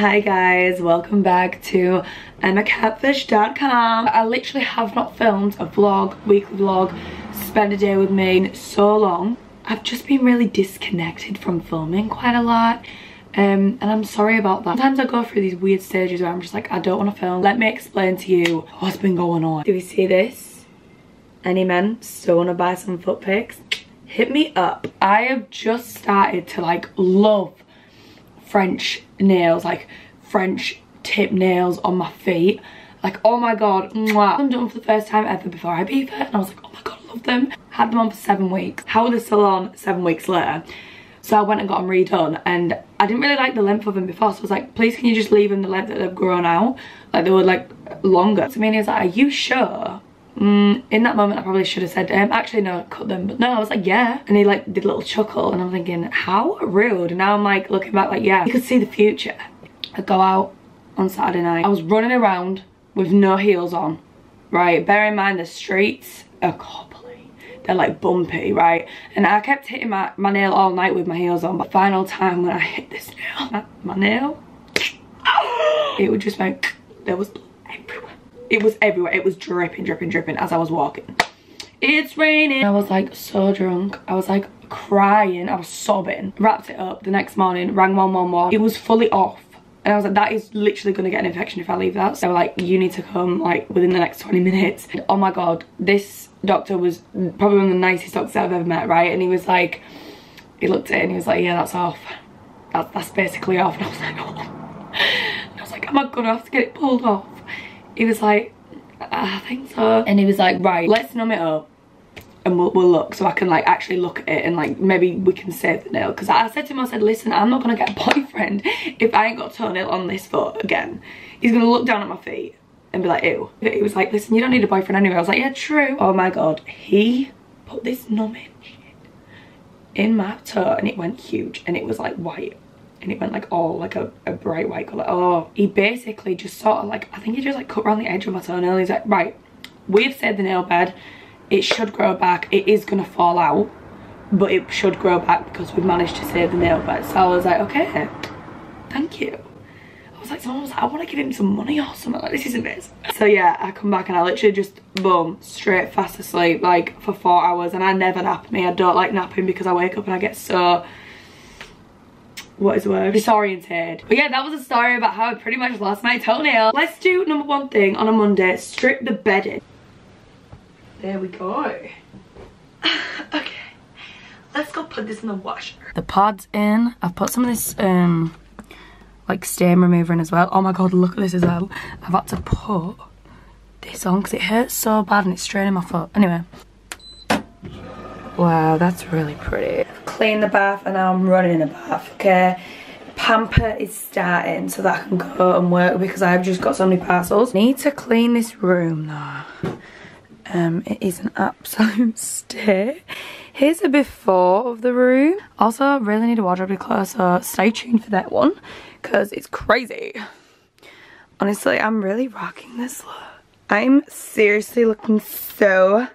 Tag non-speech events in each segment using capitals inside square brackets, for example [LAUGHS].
Hi guys, welcome back to emmacatfish.com. I literally have not filmed a vlog, weekly vlog, spend a day with me in so long. I've just been really disconnected from filming quite a lot. Um, and I'm sorry about that. Sometimes I go through these weird stages where I'm just like, I don't want to film. Let me explain to you what's been going on. Do you see this? Any men still want to buy some foot pics? Hit me up. I have just started to like love French nails, like French tip nails on my feet. Like, oh my god, mwah. I'm done for the first time ever before I it. And I was like, oh my god, I love them. Had them on for seven weeks. How are they still on seven weeks later? So I went and got them redone and I didn't really like the length of them before. So I was like, please can you just leave them the length that they've grown out? Like they were like longer. He was like, are you sure? Mm, in that moment I probably should have said um, actually no cut them. But no I was like yeah. And he like did a little chuckle and I'm thinking how rude. And now I'm like looking back like yeah. You could see the future. I go out on Saturday night. I was running around with no heels on right? Bear in mind the streets are cobbly they're like bumpy right? And I kept hitting my, my nail all night with my heels on. But final time when I hit this nail my, my nail [GASPS] it would just like there was blood it was everywhere. It was dripping, dripping, dripping as I was walking. It's raining. I was like so drunk. I was like crying. I was sobbing. Wrapped it up the next morning, rang 111. It was fully off. And I was like, that is literally going to get an infection if I leave that. So like, you need to come like within the next 20 minutes. And, oh my God, this doctor was probably one of the nicest doctors I've ever met, right? And he was like, he looked at it and he was like, yeah, that's off. That, that's basically off. [LAUGHS] And I was like, oh. And I was like, am I going to have to get it pulled off? He was like, I think so. And he was like, right, let's numb it up and we'll, we'll, look so I can like actually look at it and like maybe we can save the nail. Because I said to him I said listen I'm not gonna get a [LAUGHS] boyfriend if I ain't got a toenail on this foot again. He's gonna look down at my feet and be like ew. He was like listen you don't need a boyfriend anyway. I was like yeah true. Oh my god he put this numbing shit in my toe and it went huge and it was like white and it went like all like a, a bright white colour. Oh, he basically just sort of like, I think he just like cut around the edge of my toenail. He's like, right, we've said the nail bed, it should grow back. It is to fall out, but it should grow back because we've managed to save the nail bed. So I was like, okay, thank you. I was like, someone was like, I want to give him some money or something. Like, this is amazing. So yeah, I come back and I literally just, boom, straight fast asleep, like for four hours. And I never nap me. I don't like napping because I wake up and I get so what is the word? Disoriented. But yeah, that was a story about how I pretty much lost my toenail. Let's do number one thing on a Monday, strip the bedding. There we go. [LAUGHS] okay, let's go put this in the washer. The pod's in. I've put some of this um like stain remover in as well. Oh my god, look at this as well. I've had to put this on because it hurts so bad and it's straining my foot. Anyway. Wow, that's really pretty clean the bath and now I'm running in the bath, okay? Pamper is starting so that I can go and work because I've just got so many parcels. Need to clean this room though. Um, it is an absolute [LAUGHS] state. Here's a before of the room. Also, I really need a wardrobe decor, so stay tuned for that one because it's crazy. Honestly, I'm really rocking this look. I'm seriously looking so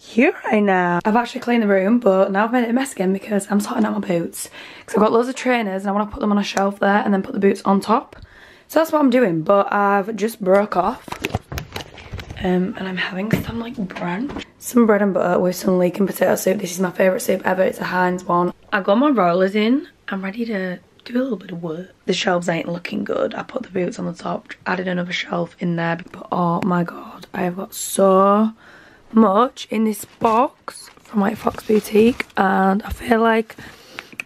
here right now. I've actually cleaned the room, but now I've made it a mess again because I'm sorting out my boots. Because I've got loads of trainers and I want to put them on a shelf there and then put the boots on top. So that's what I'm doing, but I've just broke off. Um, and I'm having some like brunch. Some bread and butter with some leek and potato soup. This is my favourite soup ever. It's a Heinz one. I've got my rollers in. I'm ready to do a little bit of work. The shelves ain't looking good. I put the boots on the top, added another shelf in there. But oh my god, I have got so much in this box from White Fox Boutique and I feel like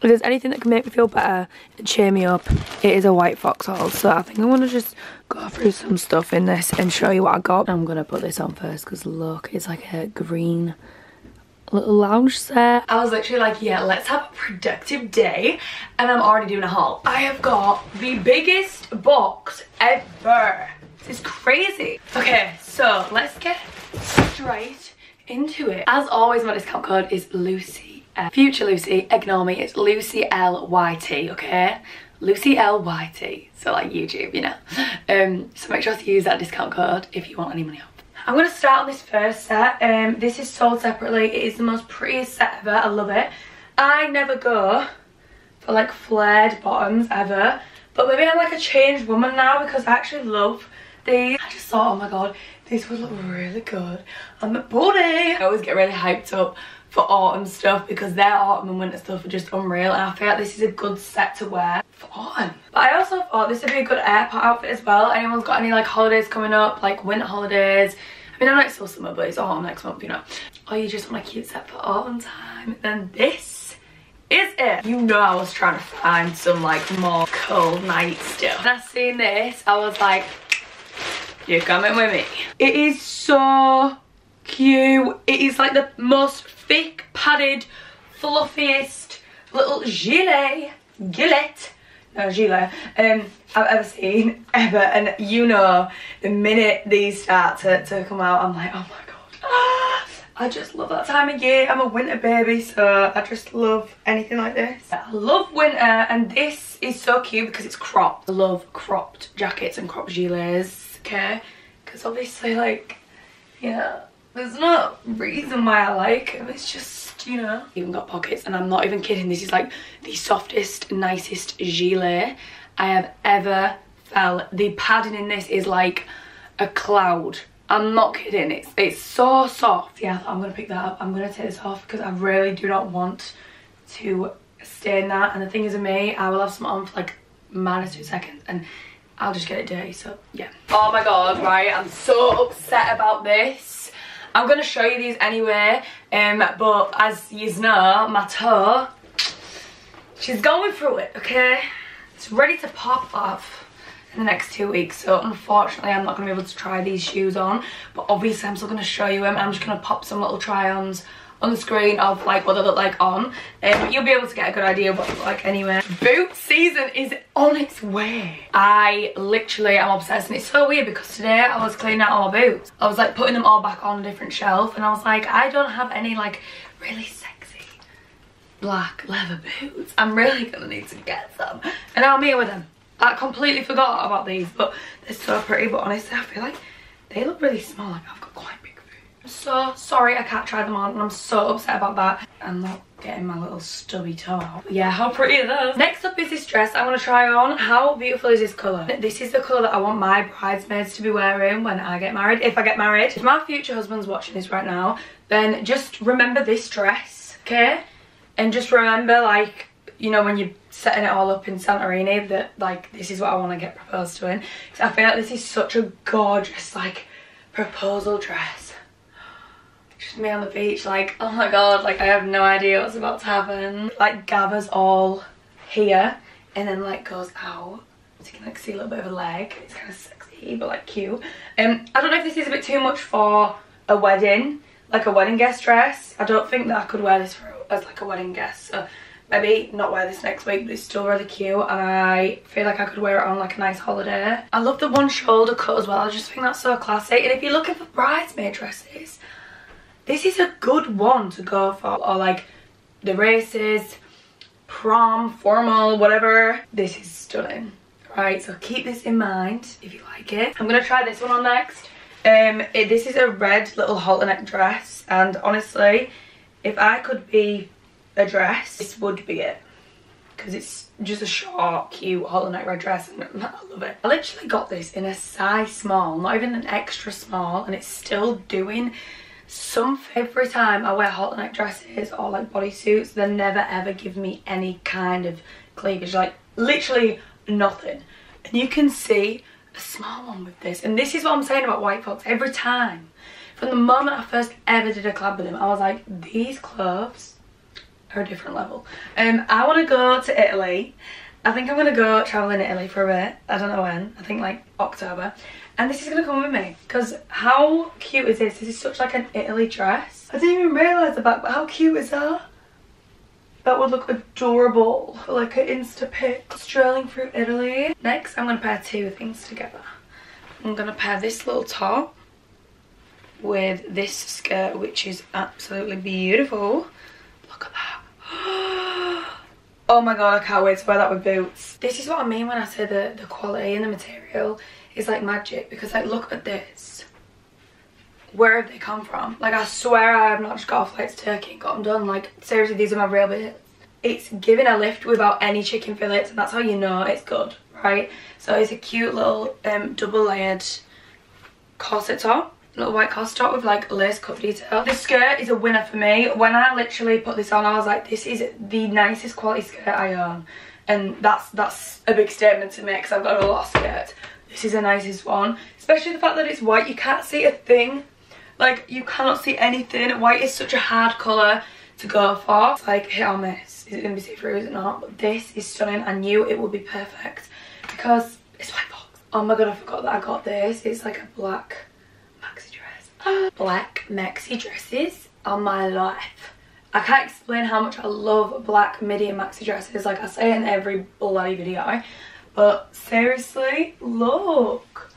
if there's anything that can make me feel better and cheer me up, it is a White Fox haul. So I think I want to just go through some stuff in this and show you what I got. I'm going to put this on first because look, it's like a green little lounge set. I was literally like, yeah, let's have a productive day. And I'm already doing a haul. I have got the biggest box ever. This is crazy. Okay, so let's get straight into it. As always, my discount code is Lucy. Uh, future Lucy, ignore me, it's Lucy L-Y-T, okay? Lucy L-Y-T, so like YouTube, you know. Um, so make sure to use that discount code if you want any money off. I'm going to start on this first set. Um, this is sold separately. It is the most prettiest set ever. I love it. I never go for like flared bottoms ever. But maybe I'm like a changed woman now because I actually love these. I just thought, oh my god, these would look really good on my body. I always get really hyped up for autumn stuff because their autumn and winter stuff are just unreal and I feel like this is a good set to wear for autumn. But I also thought this would be a good airport outfit as well. Anyone's got any like holidays coming up, like winter holidays. I mean, I'm like still summer, but it's autumn next month, you know. Or you just want a cute set for autumn time. Then this is it. You know I was trying to find some like more cold night stuff. When I seen this, I was like, you're coming with me. It is so cute. It is like the most thick, padded, fluffiest little gilet, gilet, no gilet, um, I've ever seen, ever. And you know, the minute these start to, to come out, I'm like, oh my god. I just love that time of year. I'm a winter baby, so I just love anything like this. I love winter, and this is so cute because it's cropped. I love cropped jackets and cropped gilets, okay? Because obviously, like, yeah, there's no reason why I like them. It's just, you know. Even got pockets and I'm not even kidding. This is like the softest, nicest gilet I have ever felt. The padding in this is like a cloud. I'm not kidding. It's it's so soft. Yeah, I'm going to pick that up. I'm going to take this off because I really do not want to stain that. And the thing is with me, I will have some on for like minus two seconds and I'll just get it dirty. So, yeah. Oh my god, right. I'm so upset about this. I'm going to show you these anyway, um, but as you know, my toe, she's going through it, okay? It's ready to pop off in the next two weeks, so unfortunately I'm not going to be able to try these shoes on, but obviously I'm still going to show you them, I'm just going to pop some little try-ons on the screen of like what they look like on um, you'll be able to get a good idea of what they look like anyway boot season is on its way. I literally am obsessed and it's so weird because today i was cleaning out all my boots. I was like putting them all back on a different shelf and i was like i don't have any like really sexy black leather boots. I'm really gonna need to get some. And i'm here with them. I completely forgot about these but they're so pretty but honestly i feel like they look really small. Like i've so sorry I can't try them on and I'm so upset about that. I'm not getting my little stubby toe out. Yeah, how pretty are those? Next up is this dress I want to try on. How beautiful is this colour? This is the colour that I want my bridesmaids to be wearing when I get married, if I get married. If my future husband's watching this right now, then just remember this dress, okay? And just remember like, you know, when you're setting it all up in Santorini that like this is what I want to get proposed to in. Because I feel like this is such a gorgeous like proposal dress just me on the beach like oh my god like I have no idea what's about to happen. Like gathers all here and then like goes out so you can like see a little bit of a leg. It's kind of sexy but like cute. Um I don't know if this is a bit too much for a wedding like a wedding guest dress. I don't think that I could wear this for as like a wedding guest. So maybe not wear this next week but it's still really cute and I feel like I could wear it on like a nice holiday. I love the one shoulder cut as well. I just think that's so classic. And if you're looking for bridesmaid dresses this is a good one to go for or like the races prom formal whatever. This is stunning. Right so keep this in mind if you like it. I'm gonna try this one on next. Um it, this is a red little halter neck dress and honestly if i could be a dress this would be it. Because it's just a short cute halter neck red dress and [LAUGHS] i love it. I literally got this in a size small not even an extra small and it's still doing some every time I wear hot neck dresses or like bodysuits they never ever give me any kind of cleavage like literally nothing. And you can see a small one with this. And this is what I'm saying about White Fox. Every time from the moment I first ever did a collab with them I was like these clothes are a different level. Um I want to go to Italy. I think I'm gonna go traveling in Italy for a bit. I don't know when. I think like October and this is going to come with me. Because how cute is this? This is such like an Italy dress. I didn't even realise the back, but how cute is that? That would look adorable like an Insta pic. Strolling through Italy. Next, I'm going to pair two things together. I'm going to pair this little top with this skirt, which is absolutely beautiful. Look at that. [GASPS] Oh my god, I can't wait to wear that with boots. This is what I mean when I say the, the quality and the material is like magic because like look at this where have they come from like i swear i have not just got off flights to turkey and got them done like seriously these are my real bits it's giving a lift without any chicken fillets and that's how you know it's good right? So it's a cute little um, double layered corset top little white corset top with like lace cut detail. This skirt is a winner for me. When I literally put this on, I was like, this is the nicest quality skirt I own. And that's that's a big statement to make because I've got a lot of skirts. This is the nicest one. Especially the fact that it's white. You can't see a thing. Like, you cannot see anything. White is such a hard colour to go for. It's like, hit or miss. Is it going to be see-through, is it not? But this is stunning. I knew it would be perfect because it's White Fox. Oh my god, I forgot that I got this. It's like a black maxi dress. [GASPS] black maxi dresses are my life. I can't explain how much I love black midi and maxi dresses. Like I say in every bloody video. But seriously, look.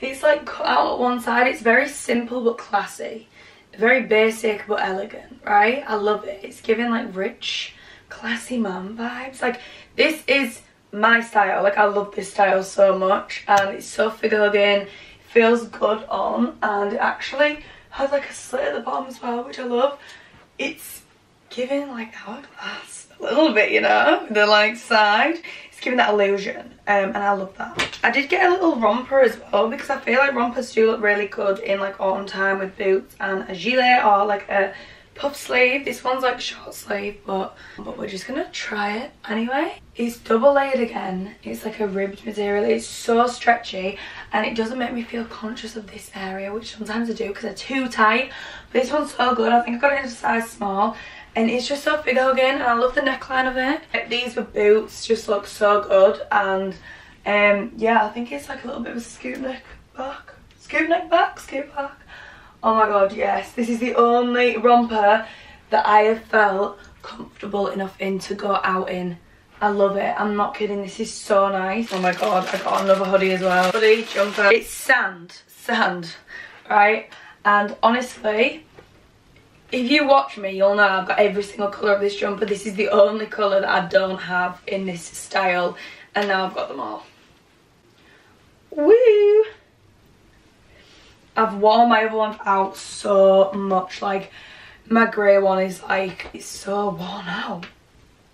It's like cut out at one side. It's very simple but classy. Very basic but elegant, right? I love it. It's giving like rich, classy mom vibes. Like this is my style. Like I love this style so much. And it's so figure hugging. Feels good on. And it actually has like a slit at the bottom as well, which I love. It's giving like hourglass a little bit, you know, the like side It's giving that illusion um, and I love that. I did get a little romper as well because I feel like rompers do look really good in like autumn time with boots and a gilet or like a puff sleeve. This one's like short sleeve but, but we're just gonna try it anyway. It's double layered again. It's like a ribbed material. It's so stretchy and it doesn't make me feel conscious of this area which sometimes I do because they're too tight. But this one's so good. I think I got it in a size small and it's just so big again and I love the neckline of it. These with boots just look so good and um, yeah I think it's like a little bit of a scoop neck back. Scoop neck back? Scoop back? Oh my god yes this is the only romper that I have felt comfortable enough in to go out in. I love it. I'm not kidding. This is so nice. Oh my god, I got another hoodie as well. Hoodie, jumper. It's sand. Sand. Right? And honestly, if you watch me, you'll know I've got every single colour of this jumper. This is the only colour that I don't have in this style. And now I've got them all. Woo! I've worn my other ones out so much. Like, my grey one is like, it's so worn out.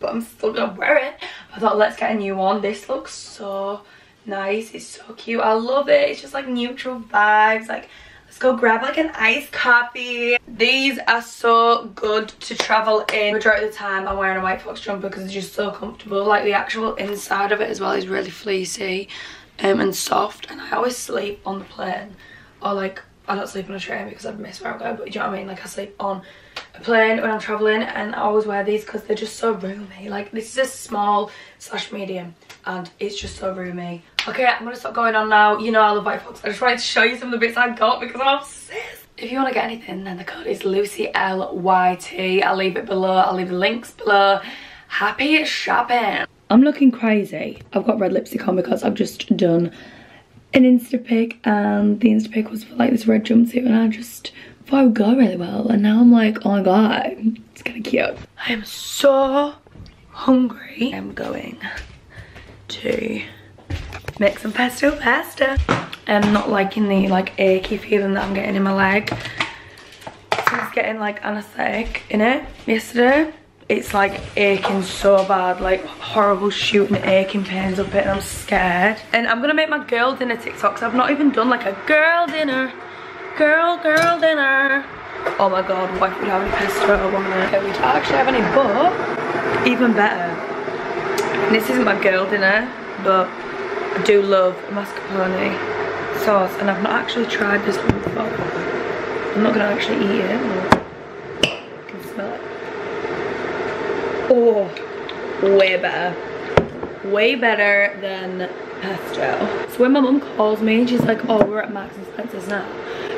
But I'm still gonna wear it. I thought, let's get a new one. This looks so nice. It's so cute. I love it. It's just like neutral vibes. Like, Go grab like an iced coffee. These are so good to travel in. Majority of the time I'm wearing a white fox jumper because it's just so comfortable. Like the actual inside of it as well is really fleecy um, and soft. And I always sleep on the plane or like I don't sleep on a train because I'd miss where I'm going, but you know what I mean? Like I sleep on a plane when I'm traveling and I always wear these because they're just so roomy. Like this is a small slash medium and it's just so roomy. Okay, I'm gonna stop going on now. You know I love White Fox. I just wanted to show you some of the bits I got because I'm obsessed. If you want to get anything, then the code is Lucy L Y T. I'll leave it below. I'll leave the links below. Happy shopping. I'm looking crazy. I've got red lipstick on because I've just done an Insta pic and the Insta pic was for like this red jumpsuit and I just thought it would go really well and now I'm like, oh my god, it's kind of cute. I am so hungry. I'm going to make some pesto pasta. I'm not liking the like achy feeling that I'm getting in my leg. I was getting like anesthetic in it yesterday. It's like aching so bad, like horrible shooting aching pains up it and I'm scared. And I'm gonna make my girl dinner TikToks. I've not even done like a girl dinner. Girl, girl dinner. Oh my god, why would have any pesto one Okay, we don't actually have any, but even better. This isn't my girl dinner, but I do love mascarpone sauce and I've not actually tried this one before. I'm not gonna actually eat it, I can smell it. Oh, way better. Way better than pesto. So when my mum calls me, she's like, oh, we're at Marks and Spencer's now.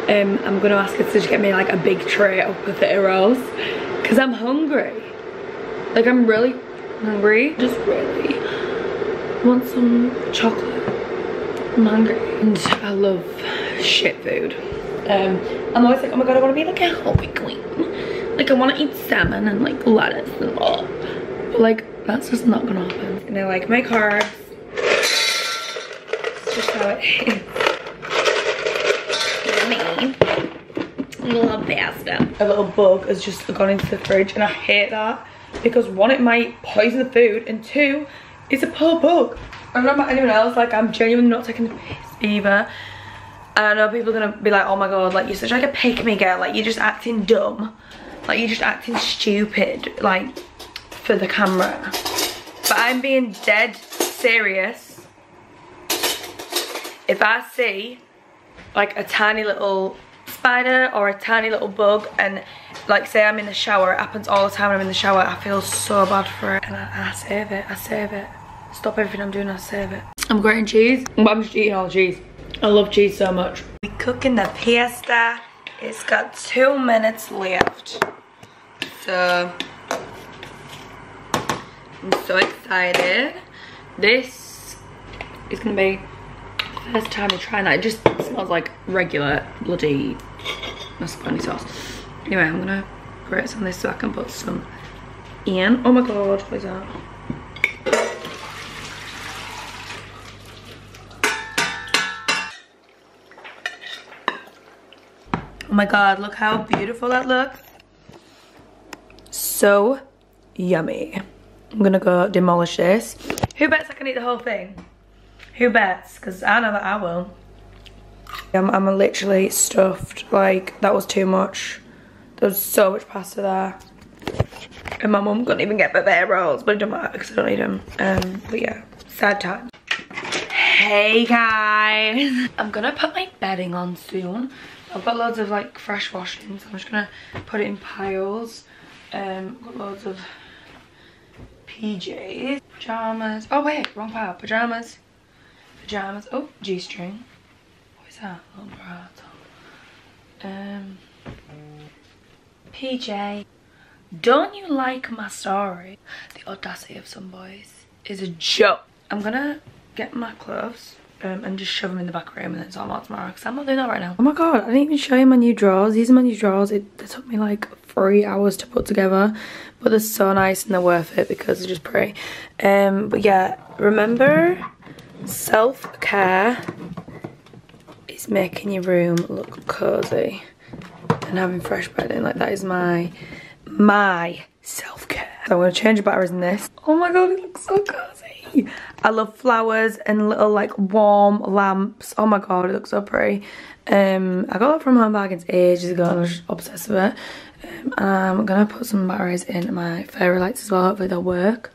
Um, I'm gonna ask her to get me like a big tray of potato rolls because I'm hungry. Like I'm really hungry, just really want some chocolate. I'm hungry. And I love shit food. Um, I'm always like, oh my god, I want to be like a healthy queen. Like I want to eat salmon and like lettuce and all. But like, that's just not gonna happen. And I like my carbs. It's just how it is. Me. Little pasta. A little bug has just gone into the fridge and I hate that because one, it might poison the food and two, it's a poor bug. I don't know about anyone else, like I'm genuinely not taking the piss either. And I know people are gonna be like, oh my god, like you're such like a pick me girl, like you're just acting dumb. Like you're just acting stupid, like for the camera. But I'm being dead serious. If I see like a tiny little spider or a tiny little bug and like say I'm in the shower, it happens all the time when I'm in the shower, I feel so bad for it and I, I save it, I save it. Stop everything I'm doing, I save it. I'm grating cheese, but I'm just eating all the cheese. I love cheese so much. We're cooking the pasta. It's got two minutes left. So, I'm so excited. This is gonna be first time I'm trying that. It just smells like regular bloody mascarpone sauce. Anyway, I'm gonna grate some this so I can put some in. Oh my god, what is that? Oh my god, look how beautiful that looks. So yummy. I'm gonna go demolish this. Who bets I can eat the whole thing? Who bets? Because I know that I will. I'm, I'm literally stuffed. Like, that was too much. There was so much pasta there. And my mum couldn't even get the rolls, but it don't matter because I don't need them. Um, but yeah, sad time. Hey guys! [LAUGHS] I'm gonna put my bedding on soon. I've got loads of like fresh washing, so I'm just gonna put it in piles. Um, got loads of PJs, pajamas. Oh wait, wrong pile. Pajamas, pajamas. Oh, G-string. What is that? Little bra Um, PJ. Don't you like my story? The audacity of some boys is a joke. I'm gonna get my clothes um, and just shove them in the back room and then it's all out tomorrow because I'm not doing that right now. Oh my god, I didn't even show you my new drawers. These are my new drawers. It, it took me like three hours to put together but they're so nice and they're worth it because they're just pretty. Um, but yeah, remember self-care is making your room look cozy and having fresh bedding. Like that is my, my self-care. So I'm to change the batteries in this. Oh my god, it looks so cozy. I love flowers and little like warm lamps. Oh my god, it looks so pretty. Um, I got that from Home Bargains ages ago and I was just obsessed with it. Um, I'm gonna put some batteries in my fairy lights as well, hopefully they'll work.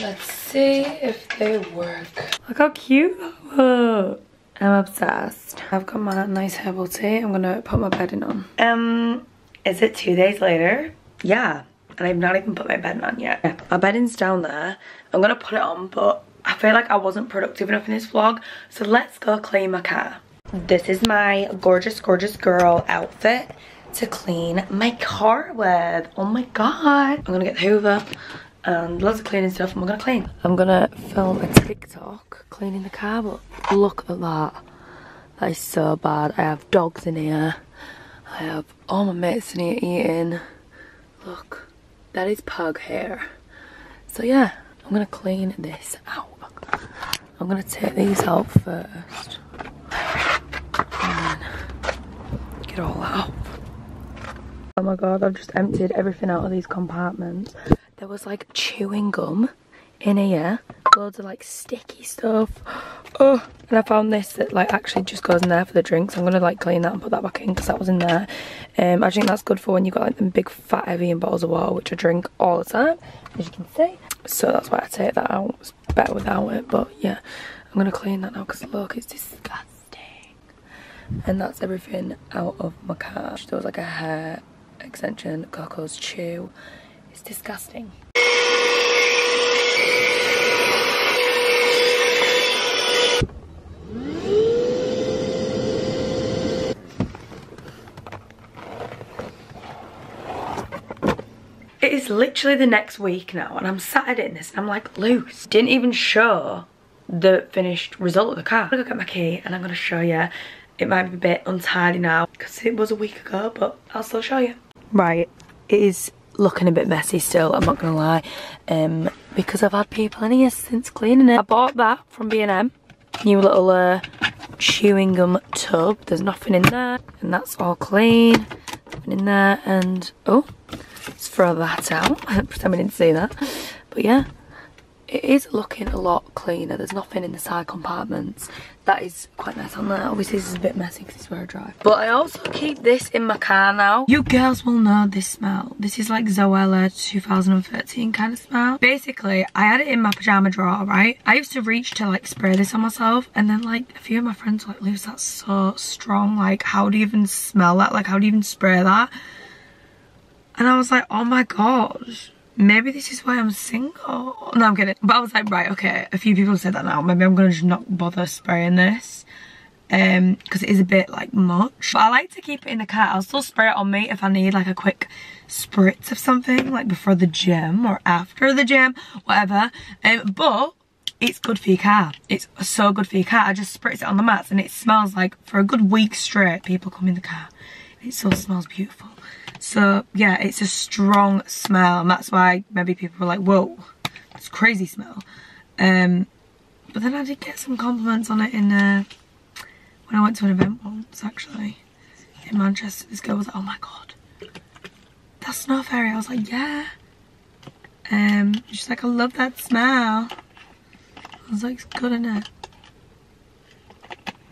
Let's see if they work. Look how cute look. I'm obsessed. I've got my nice herbal tea. I'm gonna put my bedding on. Um, is it two days later? Yeah, and I've not even put my bedding on yet. Yeah, my bedding's down there. I'm gonna put it on, but I feel like I wasn't productive enough in this vlog, so let's go clean my car. This is my gorgeous, gorgeous girl outfit to clean my car with. Oh my god. I'm gonna get the hoover and lots of cleaning stuff and we're gonna clean. I'm gonna film a TikTok cleaning the car but look at that. That is so bad. I have dogs in here. I have all my mates in here eating. Look, that is pug hair. So yeah, I'm gonna clean this out. I'm gonna take these out first. Get all out. Oh my god, I've just emptied everything out of these compartments. There was like chewing gum in here. Loads of like sticky stuff. [GASPS] Oh, and I found this that like actually just goes in there for the drinks. I'm gonna like clean that and put that back in because that was in there. Um, I think that's good for when you've got like them big fat heavy bottles of water which I drink all the time, as you can see. So that's why I take that out. It's better without it, but yeah. I'm gonna clean that now because look, it's disgusting. And that's everything out of my car. There was like a hair extension, Coco's Chew. It's disgusting. It is literally the next week now and I'm sat editing this and I'm like loose. Didn't even show the finished result of the car. I'm gonna go get my key and I'm gonna show you. It might be a bit untidy now because it was a week ago but I'll still show you. Right, it is looking a bit messy still, I'm not gonna lie. Um, because I've had people in here since cleaning it. I bought that from B&M. New little uh, chewing gum tub. There's nothing in there. And that's all clean. Nothing in there. And, oh, let's throw that out. [LAUGHS] Pretend we didn't see that. But yeah, it is looking a lot cleaner. There's nothing in the side compartments. That is quite nice on there. Obviously this is a bit messy because it's where I drive. But I also keep this in my car now. You girls will know this smell. This is like Zoella 2013 kind of smell. Basically, I had it in my pyjama drawer, right? I used to reach to like spray this on myself and then like a few of my friends like, Luz, that's so strong. Like how do you even smell that? Like how do you even spray that? And I was like, oh my gosh maybe this is why I'm single. No, I'm kidding. But I was like, right, okay, a few people said that now. Maybe I'm to just not bother spraying this. Um, because it is a bit like much. But I like to keep it in the car. I'll still spray it on me if I need like a quick spritz of something, like before the gym or after the gym, whatever. Um, but it's good for your car. It's so good for your car. I just spritz it on the mats and it smells like for a good week straight people come in the car. It still smells beautiful. So yeah, it's a strong smell and that's why maybe people were like, whoa, it's crazy smell. Um, but then I did get some compliments on it in uh, when I went to an event once actually in Manchester. This girl was like, oh my god, that's Snow Fairy. I was like, yeah. Um, she's like, I love that smell. I was like, it's good, isn't it?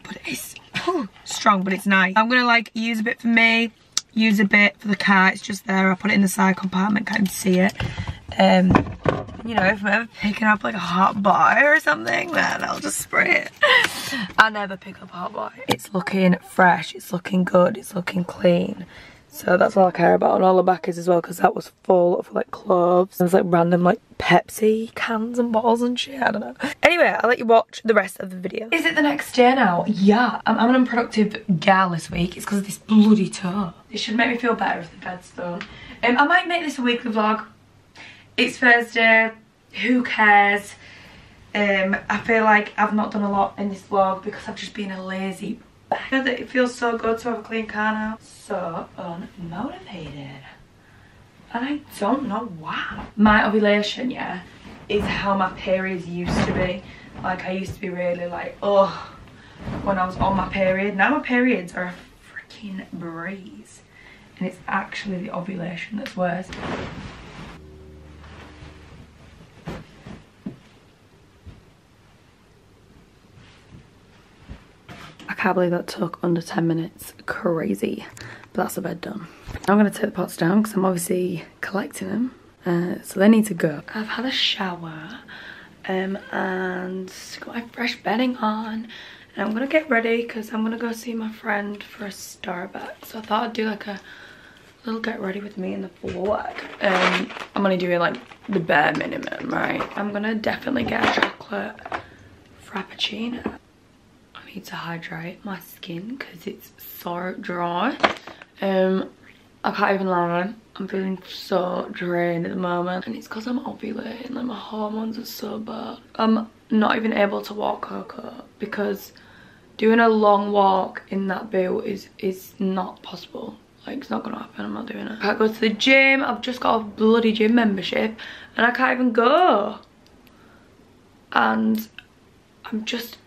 But it's oh, [CLEARS THROAT] strong, but it's nice. I'm gonna like use a bit for me use a bit for the car. It's just there. I put it in the side compartment. Can't see it. Um you know if i'm ever picking up like a hot bar or something then i'll just spray it. [LAUGHS] I never pick up hot bar. It's looking fresh. It's looking good. It's looking clean so that's all I care about and all the back is as well because that was full of like clothes. There was like random like Pepsi cans and bottles and shit, I don't know. Anyway, I'll let you watch the rest of the video. Is it the next day now? Yeah, I'm, I'm an unproductive gal this week. It's because of this bloody toe. It should make me feel better if the bed's done. Um, I might make this a weekly vlog. It's Thursday, who cares? Um, I feel like I've not done a lot in this vlog because I've just been a lazy it feels so good to have a clean car now. So unmotivated. And I don't know why. My ovulation, yeah, is how my periods used to be. Like I used to be really like, oh, when I was on my period. Now my periods are a freaking breeze. And it's actually the ovulation that's worse. Believe that took under 10 minutes. Crazy. But that's the bed done. I'm going to take the pots down because I'm obviously collecting them. Uh, so they need to go. I've had a shower um, and got my fresh bedding on. And I'm going to get ready because I'm going to go see my friend for a Starbucks. So I thought I'd do like a little get ready with me in the vlog. Um, I'm only doing like the bare minimum, right? I'm going to definitely get a chocolate frappuccino need to hydrate my skin because it's so dry. Um, I can't even lie, I'm feeling so drained at the moment and it's because I'm ovulating, like my hormones are so bad. I'm not even able to walk Coco because doing a long walk in that boot is, is not possible. Like, it's not gonna happen, I'm not doing it. I can't go to the gym, I've just got a bloody gym membership and I can't even go. And I'm just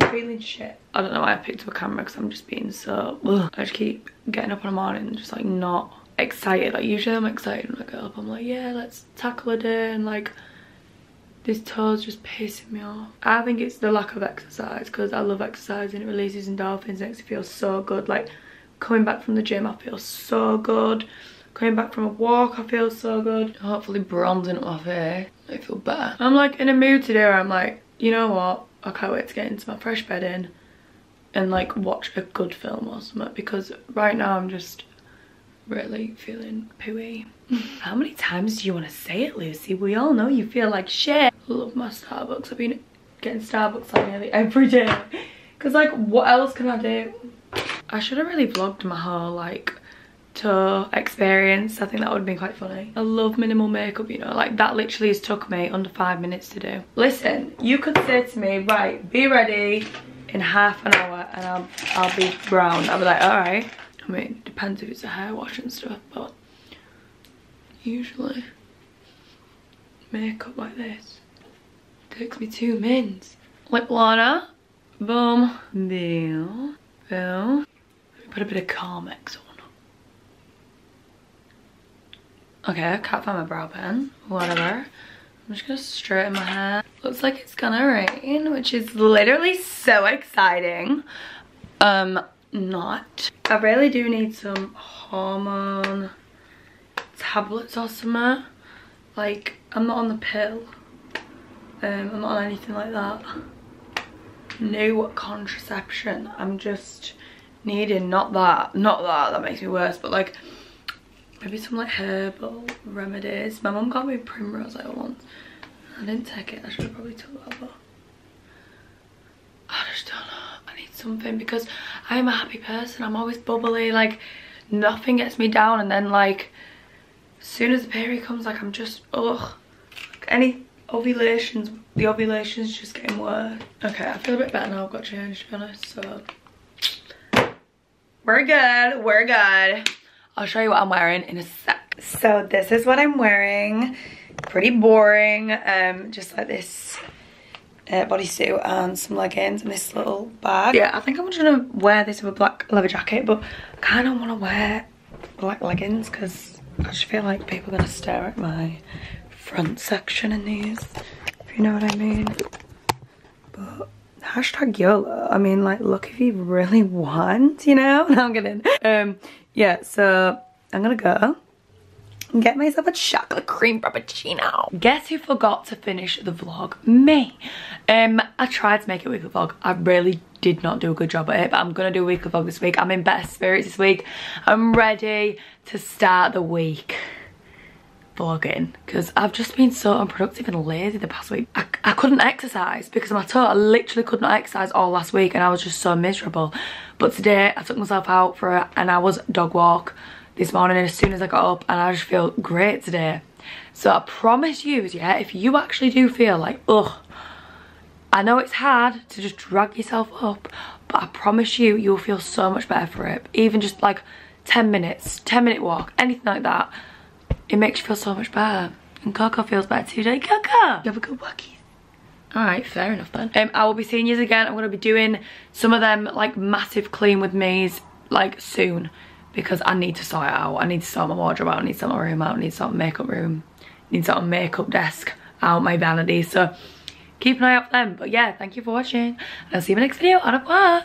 I'm feeling shit. I don't know why I picked up a camera because I'm just being so... Ugh. I just keep getting up in the morning and just like not excited. Like usually I'm excited when I get up. I'm like, yeah, let's tackle a day and like this toe's just pissing me off. I think it's the lack of exercise because I love exercising. It releases endorphins and makes me feel so good. Like coming back from the gym, I feel so good. Coming back from a walk, I feel so good. Hopefully bronzing up my face. I feel better. I'm like in a mood today where I'm like, you know what? I can't wait to get into my fresh bed in and like watch a good film or something because right now I'm just really feeling pooey. [LAUGHS] How many times do you want to say it, Lucy? We all know you feel like shit. I love my Starbucks. I've been getting Starbucks like nearly every day. Because like, what else can I do? I should have really vlogged my whole like experience. I think that would have been quite funny. I love minimal makeup, you know, like that literally has took me under five minutes to do. Listen, you could say to me, right, be ready in half an hour and I'll, I'll be brown. I'll be like, all right. I mean, depends if it's a hair wash and stuff, but usually makeup like this takes me two minutes. Lip liner, boom, boom, boom. Put a bit of Carmex on. Okay, I can't find my brow pen. Whatever. I'm just gonna straighten my hair. Looks like it's gonna rain, which is literally so exciting. Um, not. I really do need some hormone tablets or something. Like, I'm not on the pill. Um, I'm not on anything like that. No contraception. I'm just needing, not that, not that, that makes me worse, but like, maybe some like herbal remedies. My mum got me primrose oil once. I didn't take it, I should have probably took that, but I just don't know. I need something because I am a happy person. I'm always bubbly, like nothing gets me down and then like as soon as the period comes like I'm just ugh. Like, any ovulations, the ovulations just getting worse. Okay, I feel a bit better now. I've got changed to be honest, so we're good, we're good. I'll show you what I'm wearing in a sec. So this is what I'm wearing. Pretty boring, um, just like this uh, bodysuit and some leggings and this little bag. Yeah, I think I'm just gonna wear this with a black leather jacket, but I kind of want to wear black leggings because I just feel like people are gonna stare at my front section in these, if you know what I mean. But hashtag YOLO. I mean, like, look if you really want, you know? [LAUGHS] No, I'm kidding. Um, yeah, so I'm gonna go and get myself a chocolate cream frappuccino. Guess who forgot to finish the vlog? Me. Um, I tried to make it a weekly vlog. I really did not do a good job at it, but I'm gonna do a weekly vlog this week. I'm in better spirits this week. I'm ready to start the week vlogging because I've just been so unproductive and lazy the past week. I, I couldn't exercise because my toe. I literally could not exercise all last week and I was just so miserable. But today I took myself out for an hour's dog walk this morning as soon as I got up and I just feel great today. So I promise you, yeah, if you actually do feel like, ugh, I know it's hard to just drag yourself up, but I promise you, you'll feel so much better for it. Even just like 10 minutes, 10 minute walk, anything like that it makes you feel so much better. And Coco feels better too, don't you, Coco? You have a good walkie. Alright, fair enough then. Um, I will be seeing you again. I'm going to be doing some of them like massive clean with me's like soon. Because I need to sort it out. I need to sort my wardrobe out. I need to sort my room out. I need to sort my makeup room. I need to sort my makeup desk out, my vanity. So keep an eye out for them. But yeah, thank you for watching. And I'll see you in the next video. Au revoir